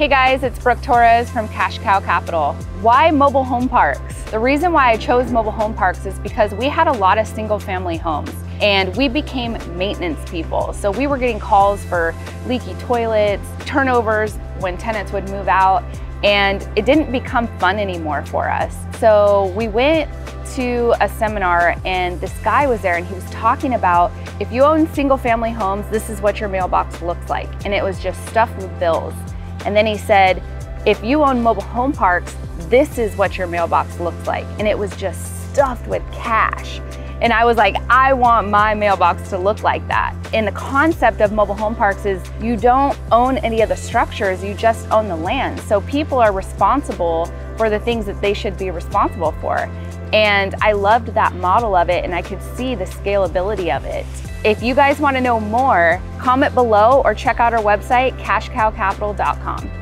Hey guys, it's Brooke Torres from Cash Cow Capital. Why mobile home parks? The reason why I chose mobile home parks is because we had a lot of single family homes and we became maintenance people. So we were getting calls for leaky toilets, turnovers when tenants would move out, and it didn't become fun anymore for us. So we went to a seminar and this guy was there and he was talking about if you own single family homes, this is what your mailbox looks like. And it was just stuffed with bills. And then he said, if you own mobile home parks, this is what your mailbox looks like. And it was just stuffed with cash. And I was like, I want my mailbox to look like that. And the concept of mobile home parks is you don't own any of the structures, you just own the land. So people are responsible for the things that they should be responsible for. And I loved that model of it and I could see the scalability of it. If you guys want to know more, comment below or check out our website, cashcowcapital.com.